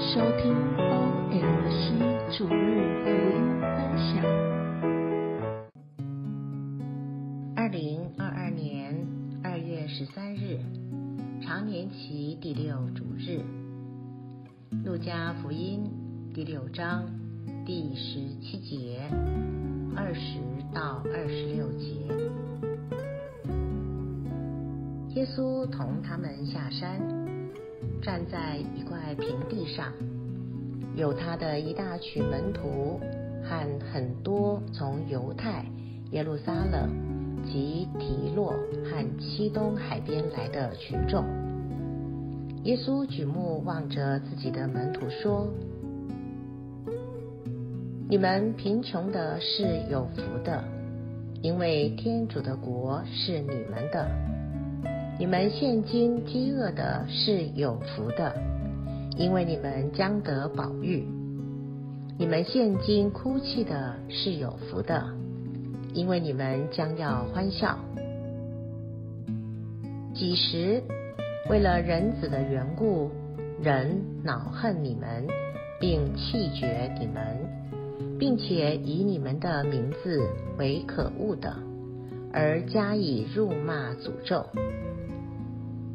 收听 OMC 主日福音分享。二零二二年二月十三日，常年期第六主日，路加福音第六章第十七节二十到二十六节。耶稣同他们下山。站在一块平地上，有他的一大群门徒和很多从犹太、耶路撒冷及提洛和西东海边来的群众。耶稣举目望着自己的门徒说：“你们贫穷的是有福的，因为天主的国是你们的。”你们现今饥饿的是有福的，因为你们将得饱玉；你们现今哭泣的是有福的，因为你们将要欢笑。几时为了人子的缘故，人恼恨你们，并弃绝你们，并且以你们的名字为可恶的，而加以辱骂诅咒。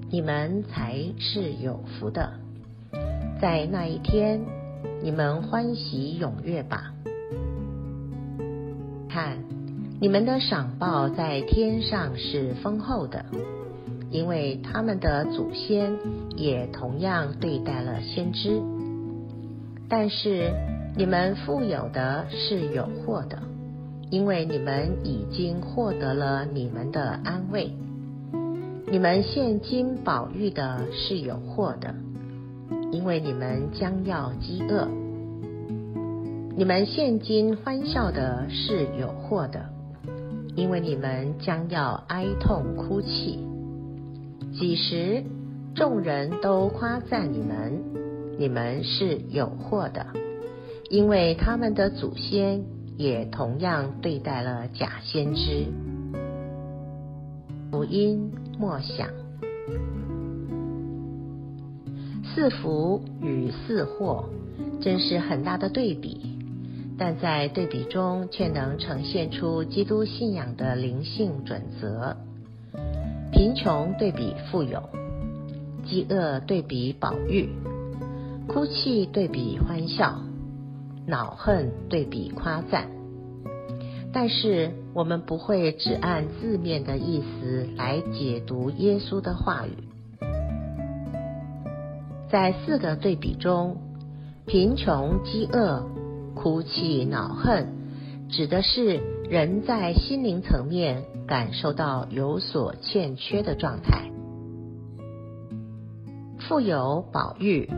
你们才是有福的，在那一天，你们欢喜踊跃吧。看，你们的赏报在天上是丰厚的，因为他们的祖先也同样对待了先知。但是你们富有的是有祸的，因为你们已经获得了你们的安慰。你们现今饱育的是有祸的，因为你们将要饥饿；你们现今欢笑的是有祸的，因为你们将要哀痛哭泣。几时众人都夸赞你们，你们是有祸的，因为他们的祖先也同样对待了假先知。福音。默想。四福与四祸，真是很大的对比，但在对比中却能呈现出基督信仰的灵性准则：贫穷对比富有，饥饿对比饱育，哭泣对比欢笑，恼恨对比夸赞。但是我们不会只按字面的意思来解读耶稣的话语。在四个对比中，贫穷、饥饿、哭泣、恼恨，指的是人在心灵层面感受到有所欠缺的状态；富有、宝玉、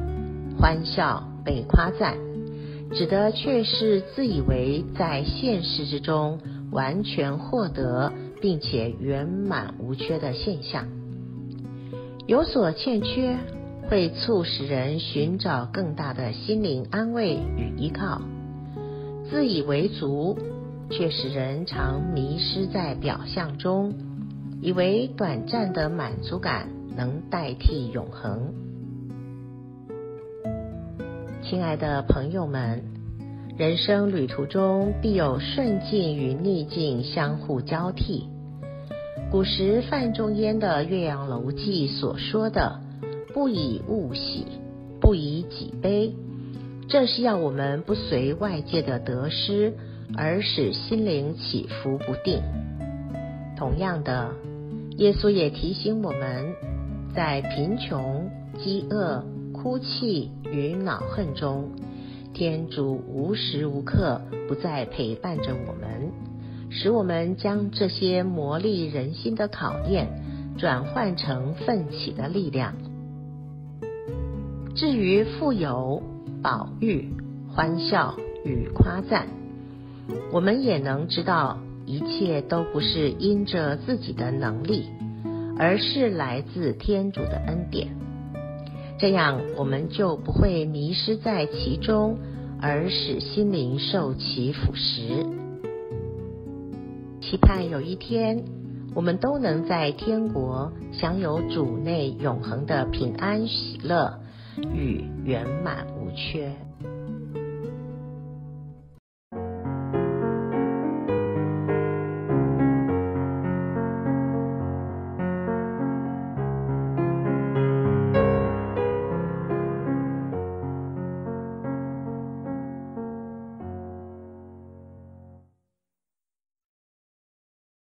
欢笑、被夸赞。指的却是自以为在现实之中完全获得并且圆满无缺的现象，有所欠缺会促使人寻找更大的心灵安慰与依靠；自以为足却使人常迷失在表象中，以为短暂的满足感能代替永恒。亲爱的朋友们，人生旅途中必有顺境与逆境相互交替。古时范仲淹的《岳阳楼记》所说的“不以物喜，不以己悲”，正是要我们不随外界的得失而使心灵起伏不定。同样的，耶稣也提醒我们，在贫穷、饥饿。哭泣与恼恨中，天主无时无刻不在陪伴着我们，使我们将这些磨砺人心的考验转换成奋起的力量。至于富有、宝玉、欢笑与夸赞，我们也能知道，一切都不是因着自己的能力，而是来自天主的恩典。这样，我们就不会迷失在其中，而使心灵受其腐蚀。期盼有一天，我们都能在天国享有主内永恒的平安喜乐，与圆满无缺。